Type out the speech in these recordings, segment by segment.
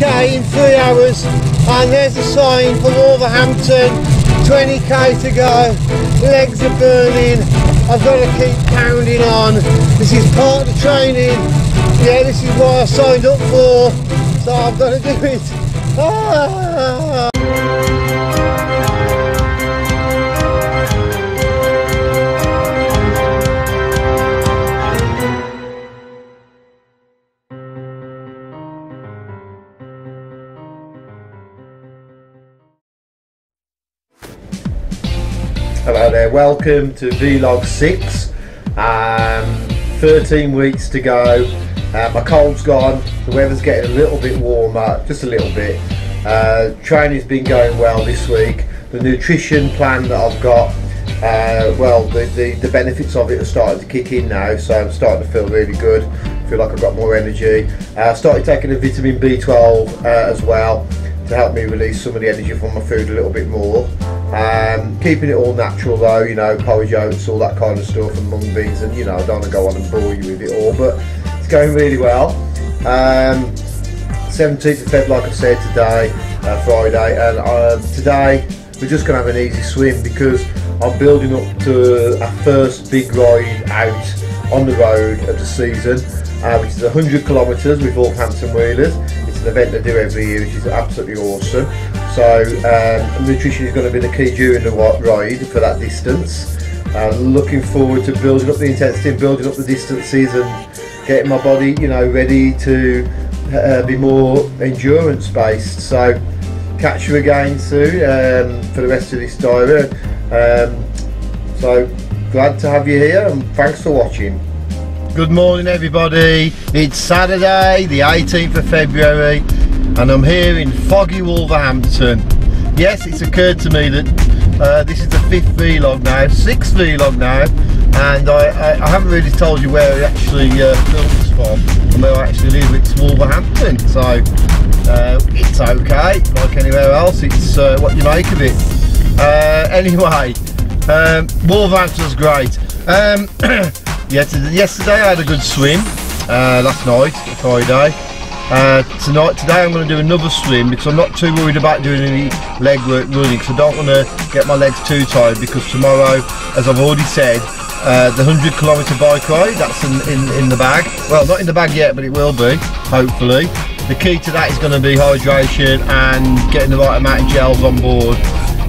20k in three hours and there's a sign for Wolverhampton 20k to go legs are burning I've got to keep pounding on this is part of the training yeah this is what I signed up for so I've got to do it ah. Hello there, welcome to Vlog 6. Um, 13 weeks to go. Uh, my cold's gone, the weather's getting a little bit warmer, just a little bit. Uh, training's been going well this week. The nutrition plan that I've got, uh, well, the, the, the benefits of it are starting to kick in now, so I'm starting to feel really good. feel like I've got more energy. Uh, I started taking a vitamin B12 uh, as well to help me release some of the energy from my food a little bit more. Um, keeping it all natural though, you know, porridge oats, all that kind of stuff, and mung beans, and you know, I don't want to go on and bore you with it all, but it's going really well. Um, 17th of Feb, like I said today, uh, Friday, and uh, today we're just going to have an easy swim because I'm building up to our first big ride out on the road of the season, uh, which is 100 kilometres with Wolverhampton Wheelers. It's an event they do every year, which is absolutely awesome. So um, nutrition is going to be the key during the ride for that distance. Uh, looking forward to building up the intensity, building up the distances, and getting my body, you know, ready to uh, be more endurance based. So catch you again soon um, for the rest of this diary. Um, so glad to have you here, and thanks for watching. Good morning everybody, it's Saturday the 18th of February and I'm here in foggy Wolverhampton. Yes, it's occurred to me that uh, this is the fifth vlog now, sixth vlog now and I, I, I haven't really told you where I actually uh, filmed this from and where I actually live, it's Wolverhampton so uh, it's okay, like anywhere else, it's uh, what you make of it. Uh, anyway, um, Wolverhampton's great. Um, yesterday I had a good swim, uh, last night, Friday. Uh, tonight, today I'm going to do another swim because I'm not too worried about doing any leg work running because I don't want to get my legs too tired because tomorrow, as I've already said, uh, the 100 kilometre bike ride, that's in, in, in the bag. Well, not in the bag yet, but it will be, hopefully. The key to that is going to be hydration and getting the right amount of gels on board.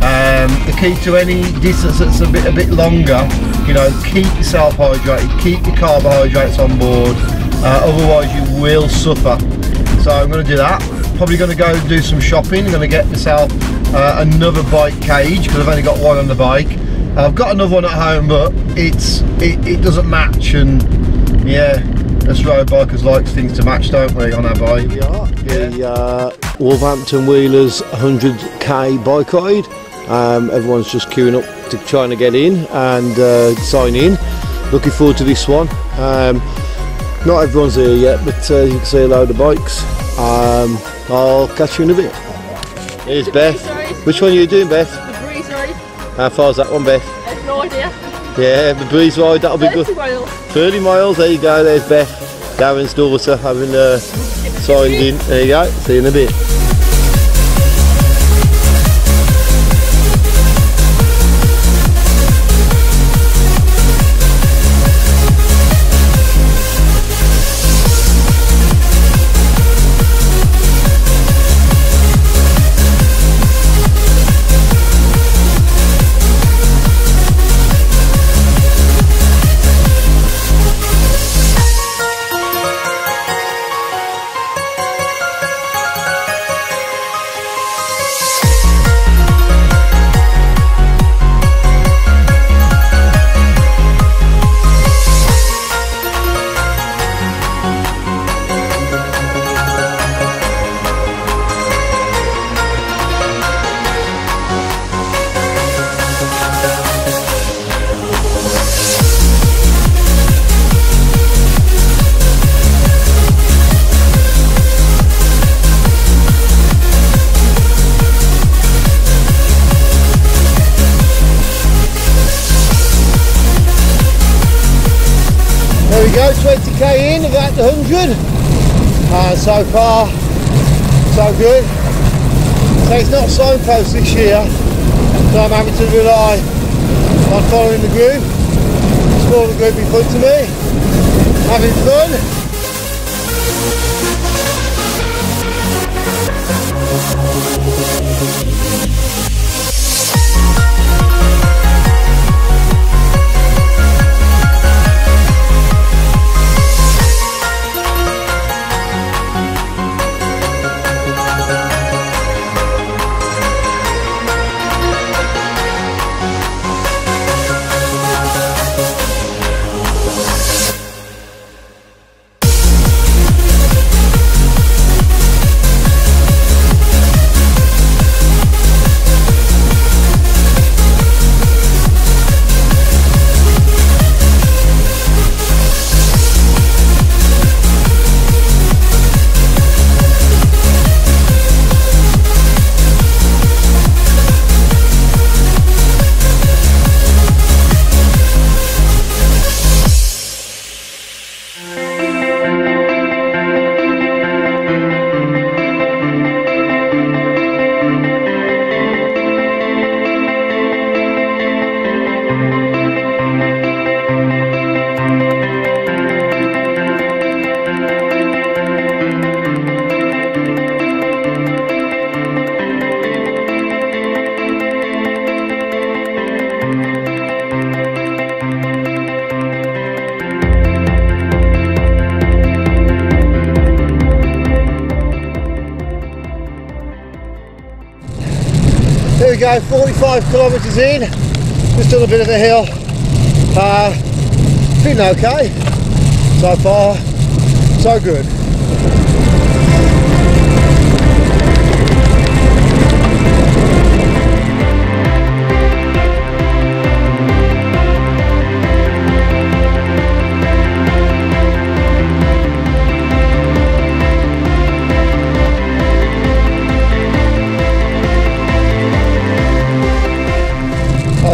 Um, the key to any distance that's a bit a bit longer, you know, keep yourself hydrated, keep your carbohydrates on board, uh, otherwise you will suffer. So I'm going to do that. Probably going to go do some shopping. I'm going to get myself uh, another bike cage because I've only got one on the bike. I've got another one at home, but it's it, it doesn't match, and yeah, us road bikers like things to match, don't we, on our bike? We are. Yeah. The uh, Wolverhampton Wheelers 100k bike ride. Um, everyone's just queuing up to trying to get in and uh, sign in. Looking forward to this one. Um, not everyone's here yet, but uh, you can see a load of bikes. Um, I'll catch you in a bit. Here's Beth. Which one are you doing, Beth? The breeze ride. How far's that one, Beth? I have no idea. Yeah, the breeze ride, that'll be good. 30 miles. 30 miles, there you go, there's Beth. Darren's daughter having uh, signed in. There you go, see you in a bit. There we go, 20k in, about the 100. And uh, so far, so good. So it's not signpost this year, so I'm having to rely on following the group. Smaller group in front of me, having fun. Go, 45 kilometres in, just on a bit of a hill. Uh, feeling okay so far, so good.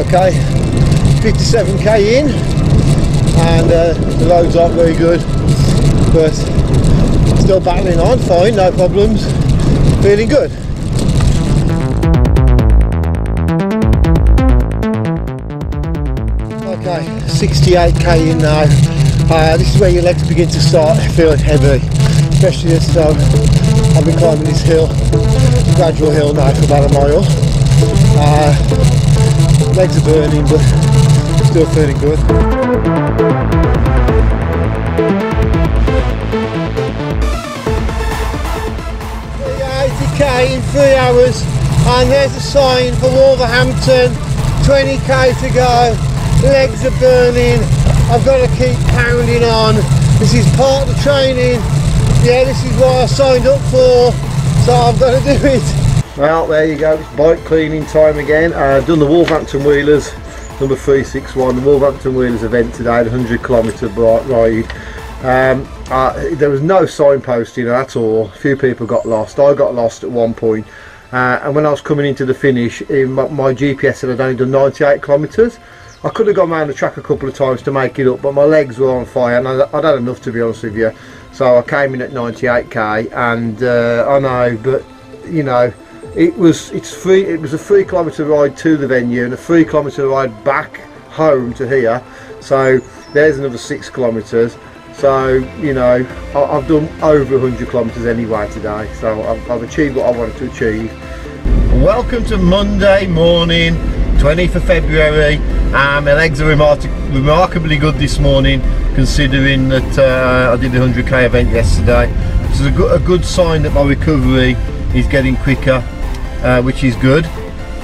Okay, 57k in, and uh, the roads aren't very good, but still battling on, fine, no problems, feeling good. Okay, 68k in now. Uh, this is where your legs begin to start feeling heavy, especially this um, I've been climbing this hill, gradual hill now for about a mile. Uh, legs are burning, but still feeling good. k in three hours and there's a sign for Wolverhampton. 20k to go. Legs are burning. I've got to keep pounding on. This is part of the training. Yeah this is what I signed up for so I've got to do it well there you go. It's bike cleaning time again. Uh, I've done the Wolverhampton Wheelers number 361 the Wolverhampton Wheelers event today the 100 kilometre ride. Um, uh, there was no signposting at all. A few people got lost. I got lost at one point. Uh, and when I was coming into the finish my, my, GPS said I'd only done 98 kilometres. I could have gone around the track a couple of times to make it up but my legs were on fire and I, would had enough to be honest with you. So I came in at 98k and uh, I know but you know it was it's free it was a three kilometre ride to the venue and a three kilometre ride back home to here. So there's another six kilometres. So you know I've done over 100 kilometres anyway today. So I've, I've, achieved what I wanted to achieve. Welcome to Monday morning 20th of February. And my legs are remar remarkably good this morning considering that uh, I did the 100k event yesterday. Which is a good, a good sign that my recovery is getting quicker uh, which is good.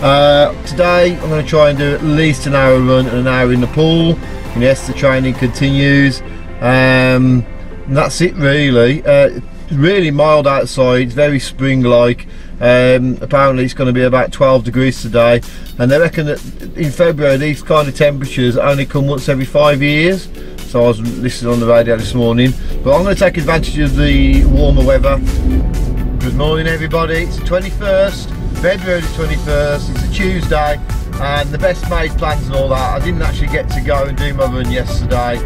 Uh, today I'm going to try and do at least an hour run and an hour in the pool. And yes the training continues. Um, that's it really. Uh, really mild outside very spring like um, apparently it's going to be about 12 degrees today. And they reckon that in February these kind of temperatures only come once every five years. So I was listening on the radio this morning. But I'm going to take advantage of the warmer weather. Good morning everybody. It's the 21st February the 21st it's a Tuesday and the best made plans and all that I didn't actually get to go and do my run yesterday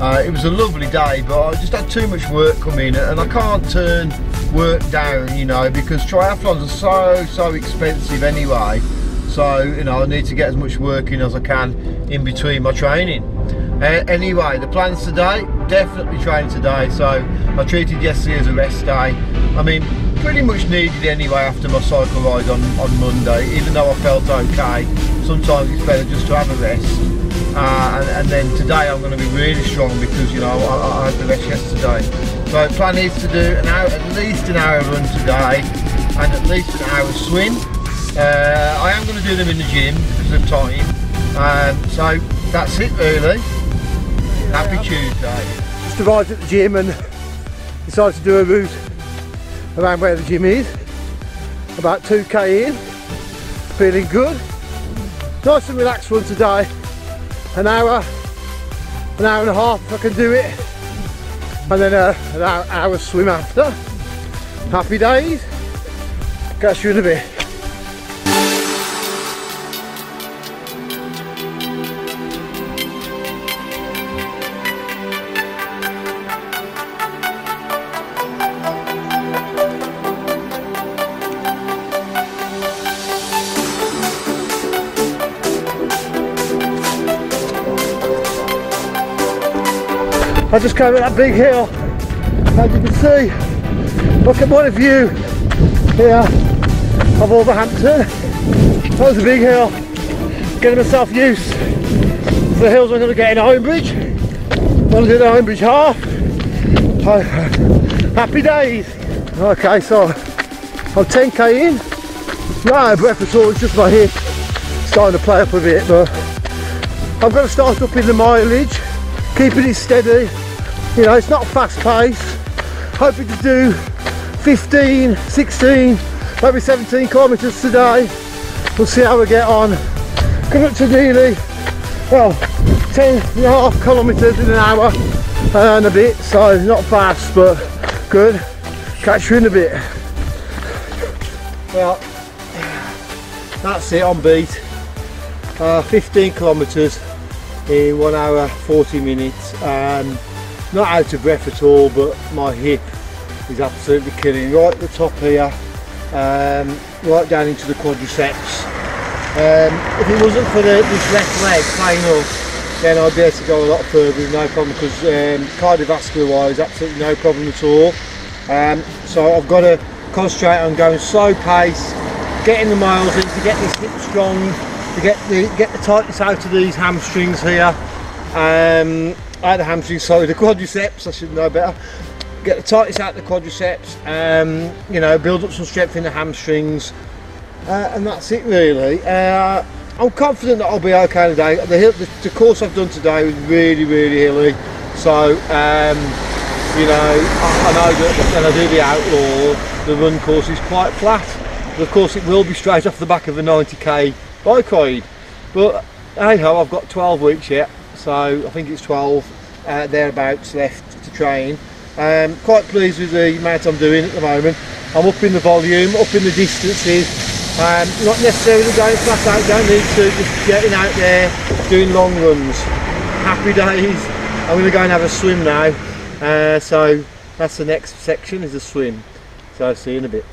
uh, it was a lovely day, but I just had too much work coming and I can't turn work down, you know, because triathlons are so, so expensive anyway. So, you know, I need to get as much work in as I can in between my training. Uh, anyway, the plans today, definitely training today. So I treated yesterday as a rest day. I mean, pretty much needed anyway after my cycle ride on, on Monday, even though I felt okay. Sometimes it's better just to have a rest. Uh, and, and, then today I'm going to be really strong because, you know, I, I had the rest yesterday. So plan is to do an hour, at least an hour run today and at least an hour swim. Uh, I am going to do them in the gym because of time. Um, so that's it really. Happy Tuesday. Just arrived at the gym and decided to do a route around where the gym is. About 2k in, feeling good. Nice and relaxed one today. An hour, an hour and a half if I can do it. And then uh, an hour, hour swim after. Happy days. Catch you in a bit. I just came up that big hill, as you can see. Look at my view here of Wolverhampton. That was a big hill. Getting myself used to the hills I'm going to get in Ironbridge. I'm going to do the Ironbridge half. Happy days. Okay, so I'm 10k in. Breath at all, it's just my hip starting to play up a bit, but I'm going to start up in the mileage keeping it steady. You know it's not fast pace. hoping to do 15 16 maybe 17 kilometers today. We'll see how we get on. Coming up to nearly well 10 and a half kilometers in an hour and a bit so not fast but good. Catch you in a bit. Well that's it on beat. Uh, 15 kilometers in one hour 40 minutes. Um, not out of breath at all but my hip is absolutely killing right at the top here um, right down into the quadriceps. Um, if it wasn't for the, this left leg playing up then I'd be able to go a lot further with no problem because um, cardiovascular wise absolutely no problem at all. Um, so I've got to concentrate on going slow pace getting the miles in to get this hip strong to get the get the tightness out of these hamstrings here. Um, out the hamstrings, sorry, the quadriceps. I should know better. Get the tightness out of the quadriceps. Um, you know, build up some strength in the hamstrings, uh, and that's it really. Uh, I'm confident that I'll be okay today. The, hill, the, the, course I've done today was really, really hilly. So, um, you know, I, know that when I do the outlaw, the run course is quite flat. But of course, it will be straight off the back of a 90k bike ride. But hey ho, I've got 12 weeks yet, so I think it's 12 uh, thereabouts left to train. Um, quite pleased with the amount I'm doing at the moment. I'm up in the volume, up in the distances. Um, not necessarily going flat out, don't need to, just getting out there, doing long runs. Happy days. I'm going to go and have a swim now. Uh, so that's the next section is a swim. So I'll see you in a bit.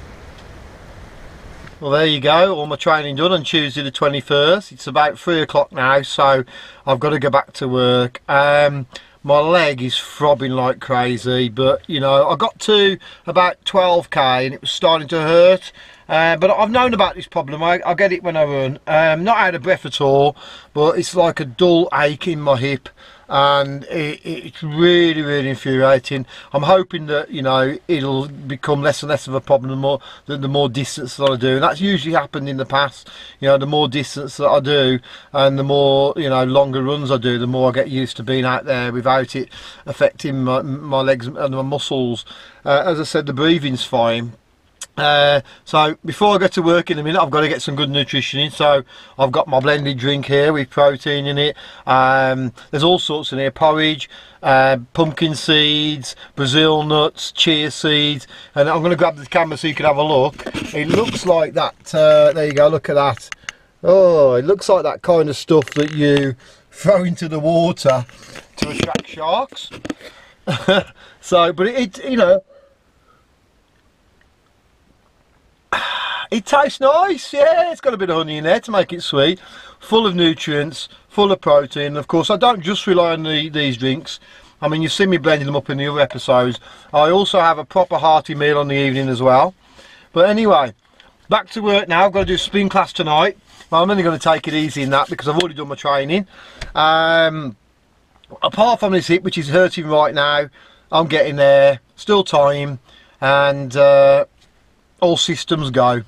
Well there you go, all my training done on Tuesday the 21st. It's about 3 o'clock now so I've got to go back to work. Um, my leg is throbbing like crazy but you know I got to about 12k and it was starting to hurt. Uh, but I've known about this problem. I, I get it when I run. Um, not out of breath at all but it's like a dull ache in my hip and it, it's really really infuriating. I'm hoping that you know it'll become less and less of a problem the more the, the more distance that i do. And that's usually happened in the past. You know the more distance that i do and the more you know longer runs i do the more i get used to being out there without it affecting my, my legs and my muscles. Uh, as i said the breathing's fine uh, so before I go to work in a minute I've got to get some good nutrition in. So I've got my blended drink here with protein in it. Um, there's all sorts in here. Porridge uh, pumpkin seeds Brazil nuts chia seeds. And I'm going to grab the camera so you can have a look. It looks like that uh, there you go look at that. Oh it looks like that kind of stuff that you throw into the water to attract sharks. So but it, it you know It tastes nice, yeah. It's got a bit of honey in there to make it sweet. Full of nutrients, full of protein. Of course, I don't just rely on the, these drinks. I mean, you've seen me blending them up in the other episodes. I also have a proper hearty meal on the evening as well. But anyway, back to work now. I've got to do spin class tonight. Well, I'm only going to take it easy in that because I've already done my training. Um, apart from this hip, which is hurting right now, I'm getting there. Still time. And uh, all systems go.